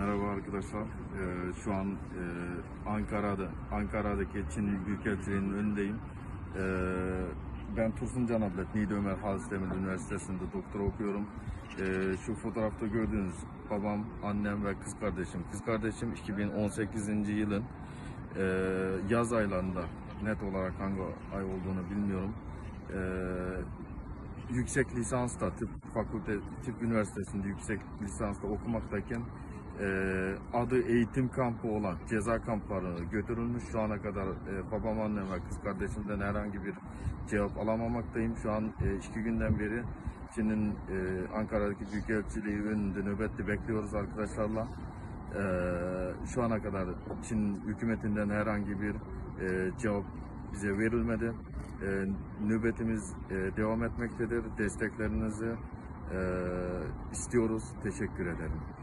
Merhaba arkadaşlar. Ee, şu an e, Ankara'da, Ankara'daki Çin Büyükelçiliği'nin önündeyim. Ee, ben Tursun Can Ablet, Niğde Ömer Halis Demir Üniversitesi'nde doktora okuyorum. Ee, şu fotoğrafta gördüğünüz babam, annem ve kız kardeşim. Kız kardeşim 2018. yılın e, yaz aylarında, net olarak hangi ay olduğunu bilmiyorum. Ee, yüksek lisansta tıp fakülte tıp üniversitesinde yüksek lisansta okumaktayken adı eğitim kampı olan ceza kamplarına götürülmüş. Şu ana kadar e, babam annem ve kız kardeşimden herhangi bir cevap alamamaktayım. Şu an e, iki günden beri Çin'in e, Ankara'daki Büyükelçiliği önünde nöbetli bekliyoruz arkadaşlarla. E, şu ana kadar Çin hükümetinden herhangi bir e, cevap bize verilmedi. E, nöbetimiz e, devam etmektedir. Desteklerinizi e, istiyoruz. Teşekkür ederim.